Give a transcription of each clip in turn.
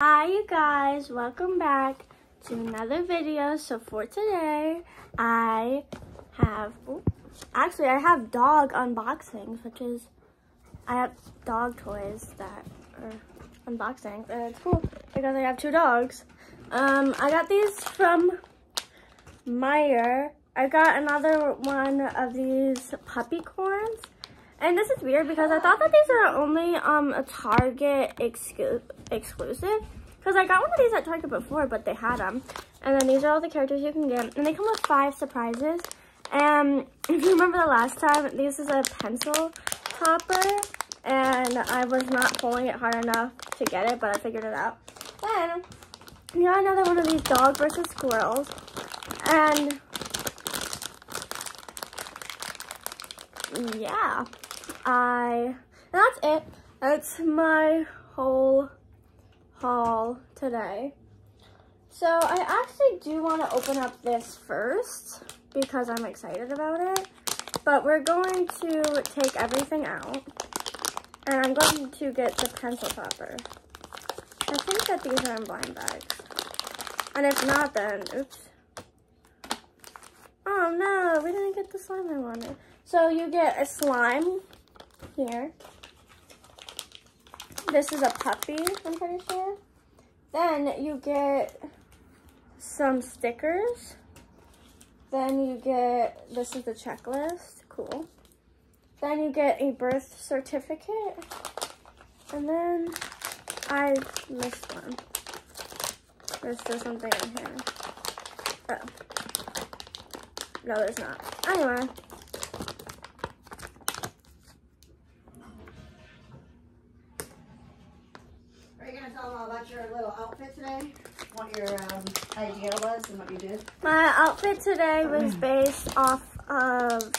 Hi you guys, welcome back to another video. So for today, I have, actually I have dog unboxings, which is, I have dog toys that are unboxing, and it's cool because I have two dogs. Um, I got these from Meijer. I got another one of these Puppycorns. And this is weird because I thought that these are only um, a Target exclu exclusive. Because I got one of these at Target before, but they had them. And then these are all the characters you can get. And they come with five surprises. And if you remember the last time, this is a pencil topper. And I was not pulling it hard enough to get it, but I figured it out. Then, we got another one of these dog versus squirrels. And yeah, I, that's it. That's my whole haul today. So I actually do want to open up this first because I'm excited about it. But we're going to take everything out. And I'm going to get the pencil topper. I think that these are in blind bags. And if not, then, oops. Oh no, we didn't get the slime I wanted. So you get a slime here. This is a puppy, I'm pretty sure. Then you get some stickers. Then you get, this is the checklist, cool. Then you get a birth certificate. And then I missed one. There's still something in here. Oh. No, there's not. Anyway. Today? What your um, idea was and what you did? My outfit today was based off of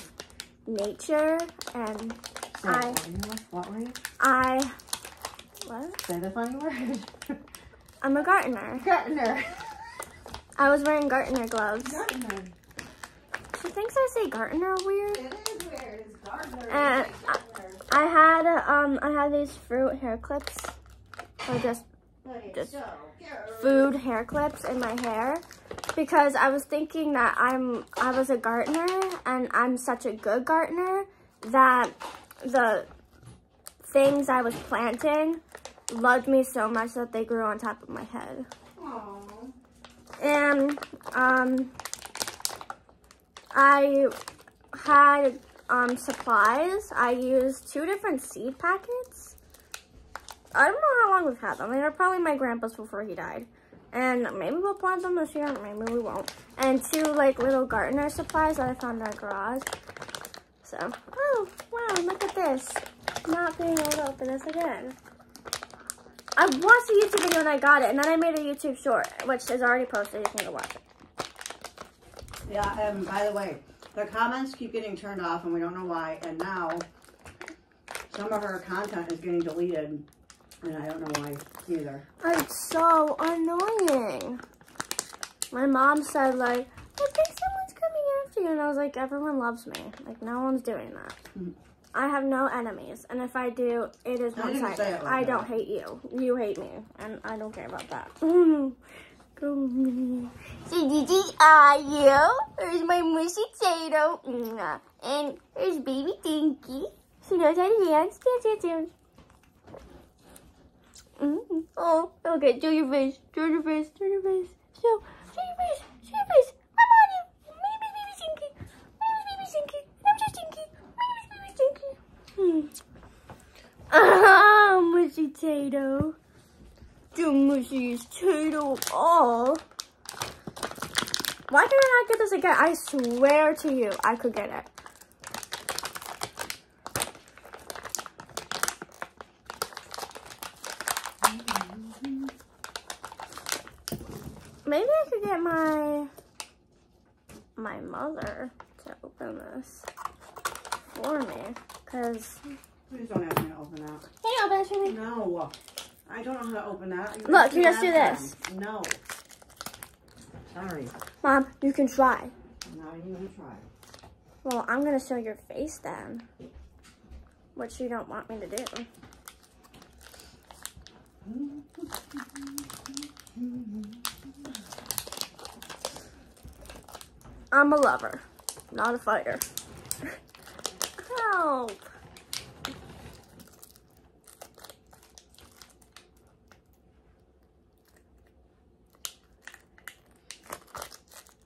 nature and Say I. What were you? I, what? Say the funny word. I'm a gardener. Gartner. I was wearing gardener gloves. Gartner. She thinks I say gardener weird. It is weird. It's gardener. Uh, It's like gardener. I had, um, I had these fruit hair clips. Or just just food hair clips in my hair because I was thinking that I'm I was a gardener and I'm such a good gardener that the things I was planting loved me so much that they grew on top of my head. Aw. And um I had um supplies. I used two different seed packets. I don't know how long we've had them. They were probably my grandpa's before he died. And maybe we'll plant them this year, maybe we won't. And two like little gardener supplies that I found in our garage. So, oh, wow, look at this. Not being able to open this again. I watched a YouTube video and I got it, and then I made a YouTube short, which is already posted. You can go watch it. Yeah, and by the way, the comments keep getting turned off and we don't know why. And now some of her content is getting deleted and I don't know why either. It's so annoying. My mom said, like, I think someone's coming after you. And I was like, everyone loves me. Like, no one's doing that. Mhm. I have no enemies. And if I do, it is I didn't say one-sided. it like I don't that. hate you. You hate me. And I don't care about that. Go me. So, Gigi, are you? Here's my mushy potato. And here's baby Dinky. She knows how to dance. Dance, dance, dance. Mm. Oh, okay, show your face, show your face, show your face. Show, show your face, show your face. I'm on you. My name's Baby Stinky. My name's Baby Stinky. I'm just Stinky. My name's Baby Stinky. Hmm. Ah, mushy tato. The mushiest tato of all. Why can I not get this again? I swear to you, I could get it. Maybe I could get my my mother to open this for me. Cause Please don't ask me to open that. can you open this for me? No. I don't know how to open that. Look, asked you just do this. time. No. Sorry. Mom, you can try. I'm not try. Well, I'm gonna show your face then. Which you don't want me to do. I'm a lover, not a fighter. Help.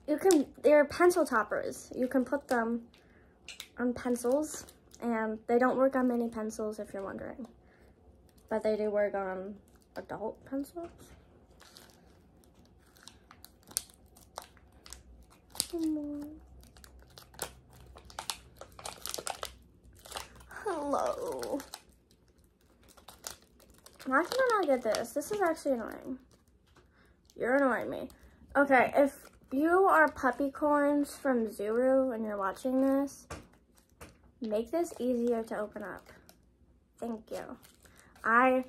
You can, they're pencil toppers. You can put them on pencils and they don't work on mini pencils if you're wondering. But they do work on adult pencils. Hello. Why can I not get this? This is actually annoying. You're annoying me. Okay, if you are Puppycorns from Zuru and you're watching this, make this easier to open up. Thank you. I,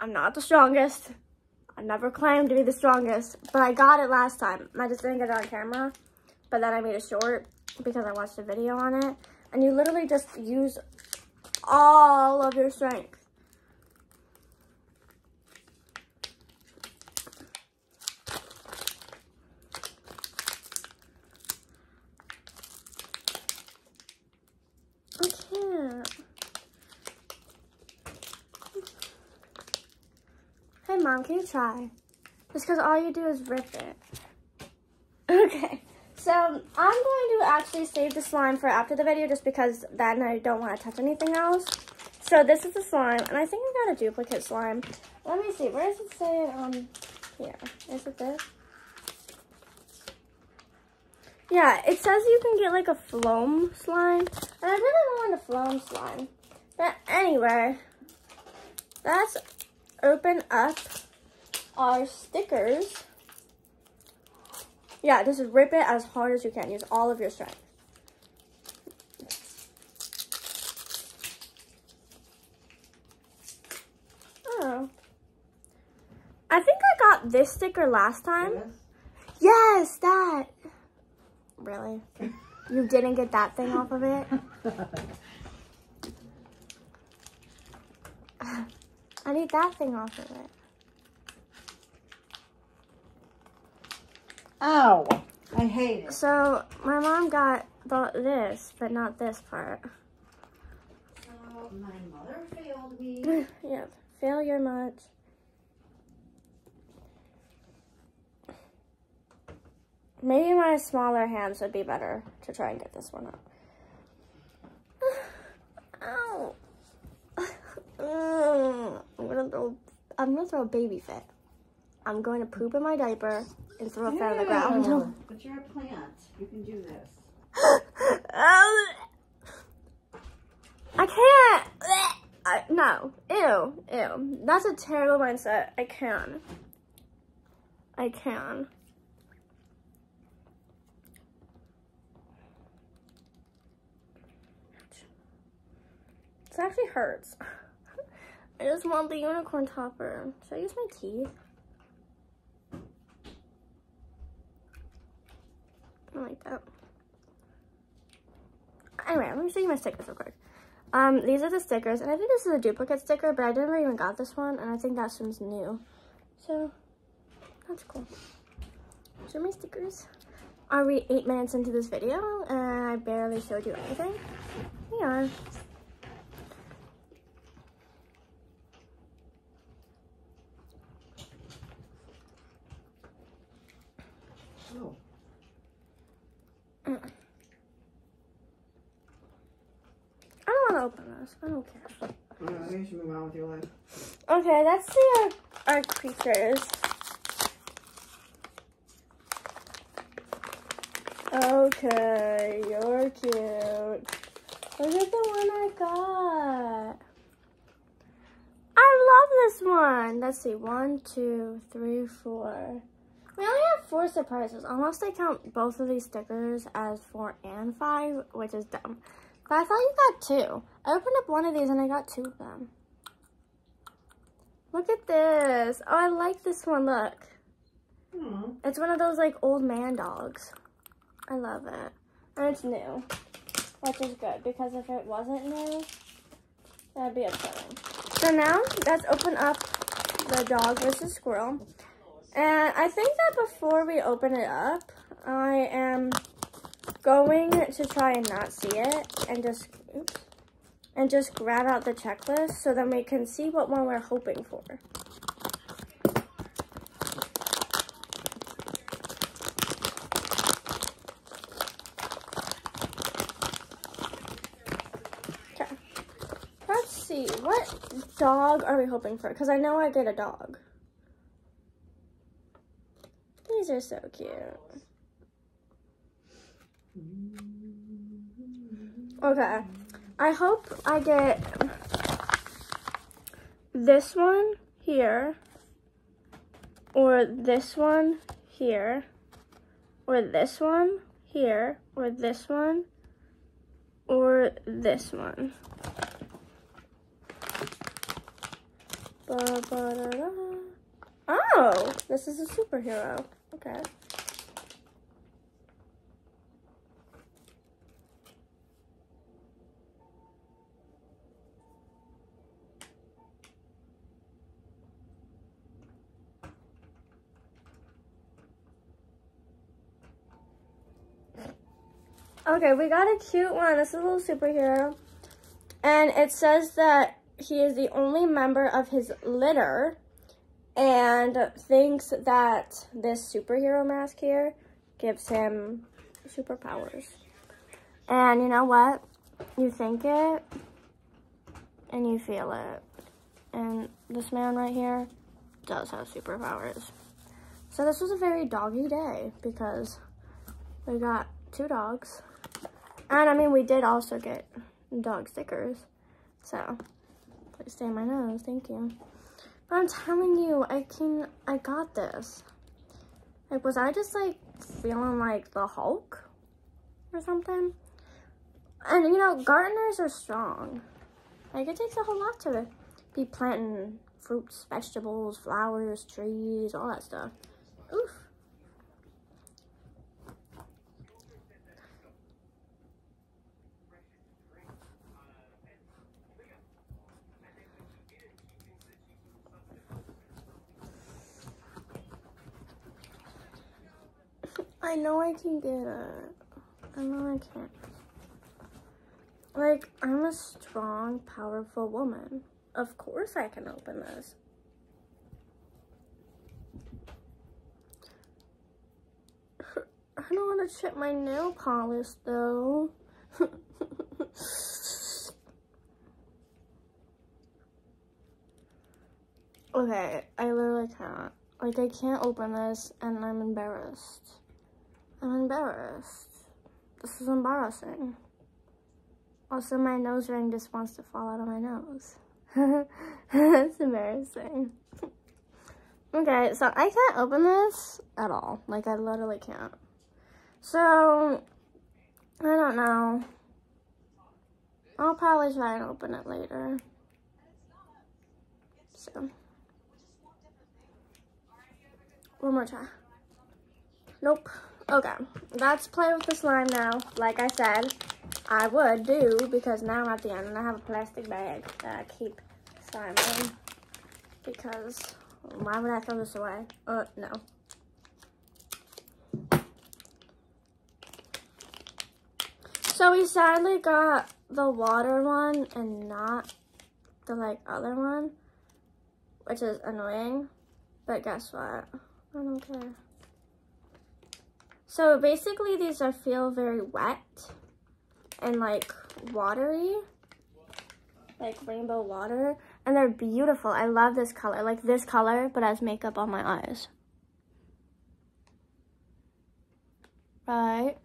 I'm not the strongest. I never claimed to be the strongest, but I got it last time. I just didn't get it on camera, but then I made a short because I watched a video on it. And you literally just use all of your strength. Hey mom, can you try? Just because all you do is rip it. Okay, so I'm going to actually save the slime for after the video just because then I don't want to touch anything else. So this is the slime, and I think I got a duplicate slime. Let me see, where does it say um, here? Is it this? Yeah, it says you can get like a foam slime. And I really want a foam slime. But anyway, let's open up our stickers. Yeah, just rip it as hard as you can. Use all of your strength. Oh. I think I got this sticker last time. Yes, that. Really? You didn't get that thing off of it? I need that thing off of it. Ow! I hate it. So, my mom got the, this, but not this part. So, my mother failed me. yeah, failure much. Maybe my smaller hands would be better to try and get this one up. Ow. Mm, I'm gonna throw I'm gonna throw a baby fit. I'm going to poop in my diaper and throw a fit on the ground. But you're a plant. You can do this. I can't. I, no. Ew. Ew. That's a terrible mindset. I can. I can. This actually hurts. I just want the unicorn topper. Should I use my teeth? I like that. Anyway, let me show you my stickers real quick. Um, these are the stickers, and I think this is a duplicate sticker, but I never even got this one, and I think that one's new. So, that's cool. So my stickers. Are we eight minutes into this video, and I barely showed you anything? We are. Oh. I don't want to open this. I don't care. I think you should move on with your life. Okay, let's see our, our creatures. Okay, you're cute. Look at the one I got. I love this one. Let's see, one, two, three, four. We only have four surprises, unless they count both of these stickers as four and five, which is dumb. But I thought you got two. I opened up one of these and I got two of them. Look at this. Oh, I like this one. Look. Hmm. It's one of those like old man dogs. I love it. And it's new, which is good because if it wasn't new, that'd be upsetting. So now let's open up the dog versus squirrel. And I think that before we open it up, I am going to try and not see it and just, oops, and just grab out the checklist so then we can see what one we're hoping for. Okay. Let's see, what dog are we hoping for? Because I know I get a dog. These are so cute. Okay. I hope I get this one here, or this one here, or this one here, or this one, or this one. Ba, ba, da, da. Oh, this is a superhero. Okay. Okay, we got a cute one. This is a little superhero. And it says that he is the only member of his litter and thinks that this superhero mask here gives him superpowers. And you know what? You think it and you feel it. And this man right here does have superpowers. So this was a very doggy day because we got two dogs. And I mean, we did also get dog stickers. So, please stay in my nose. Thank you. But I'm telling you, I can, I got this. Like, was I just like feeling like the Hulk or something? And you know, gardeners are strong. Like, it takes a whole lot to be planting fruits, vegetables, flowers, trees, all that stuff. Oof. I know I can get it. I know I can. Like, I'm a strong, powerful woman. Of course I can open this. I don't want to chip my nail polish though. okay, I literally can't. Like, I can't open this and I'm embarrassed. I'm embarrassed. This is embarrassing. Also, my nose ring just wants to fall out of my nose. That's embarrassing. okay, so I can't open this at all. Like, I literally can't. So, I don't know. I'll probably try and open it later. So, one more try. Nope. Okay, let's play with the slime now. Like I said, I would do because now I'm at the end and I have a plastic bag that I keep slime in. Because why would I throw this away? Uh, no. So we sadly got the water one and not the like other one, which is annoying. But guess what? I don't care. So basically these are feel very wet and like watery, like rainbow water. And they're beautiful. I love this color, like this color, but as makeup on my eyes. Right?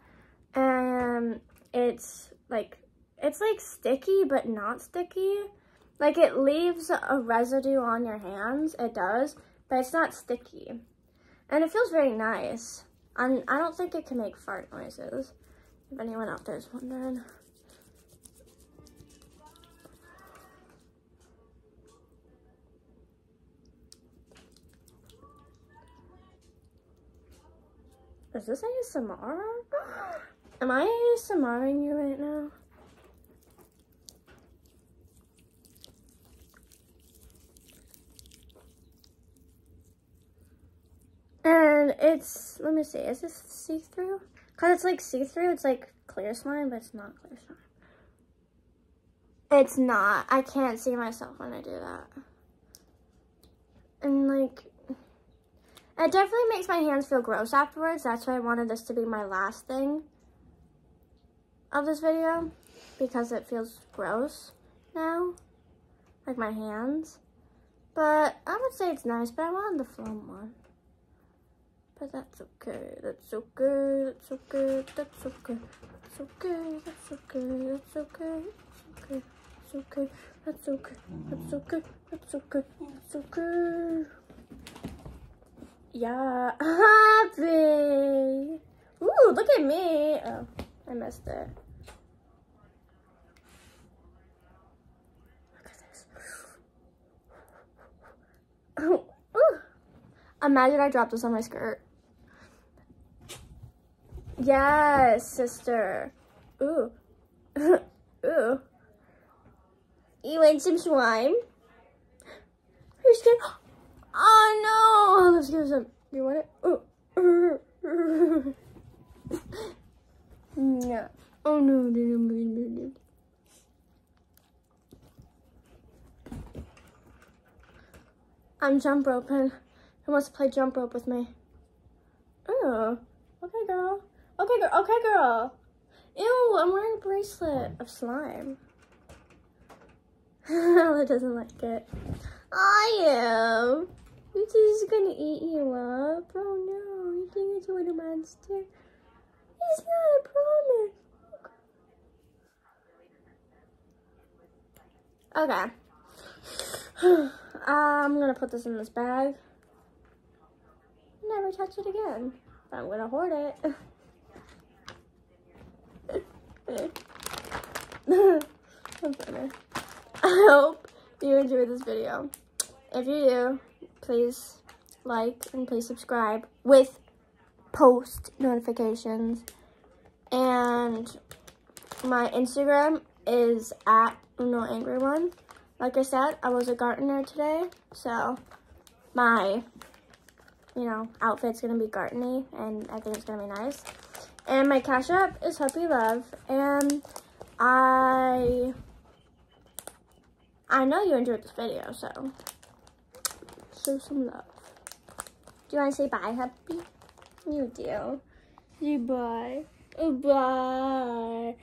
And it's like, it's like sticky, but not sticky. Like it leaves a residue on your hands, it does, but it's not sticky. And it feels very nice. I'm, I don't think it can make fart noises, if anyone out there is wondering. Is this ASMR? Am I ASMRing you right now? And it's, let me see, is this see-through? Because it's like see-through, it's like clear slime, but it's not clear slime. It's not. I can't see myself when I do that. And like, it definitely makes my hands feel gross afterwards. That's why I wanted this to be my last thing of this video. Because it feels gross now. Like my hands. But I would say it's nice, but I wanted the foam one. But that's okay, that's okay, that's okay, that's okay, that's okay, that's okay, that's okay, that's okay, that's okay, that's okay, that's okay, that's okay. Yeah, happy. Ooh, look at me. Oh, I missed it. Look at this Imagine I dropped this on my skirt. Yes, sister. Ooh. Ooh. You want some slime? You're? Oh no! Let's give some. You want it? Ooh. yeah. Oh no. I'm jump roping. Who wants to play jump rope with me? Oh, okay, girl. Okay, girl. Okay, girl. Ew, I'm wearing a bracelet of slime. Ella doesn't like it. I am. This is gonna eat you up. Oh no, you think it's a little monster? It's not, I promise. Okay. I'm gonna put this in this bag. Never touch it again. I'm gonna hoard it. I hope you enjoyed this video. If you do, please like and please subscribe with post notifications. And my Instagram is at Uno Angry One. Like I said, I was a gardener today, so my, you know, outfit's gonna be gardening, and I think it's gonna be nice. And my cash app is Happy Love, and I, I know you enjoyed this video, so show some love. Do you want to say bye, Happy? You do. Say bye. Bye.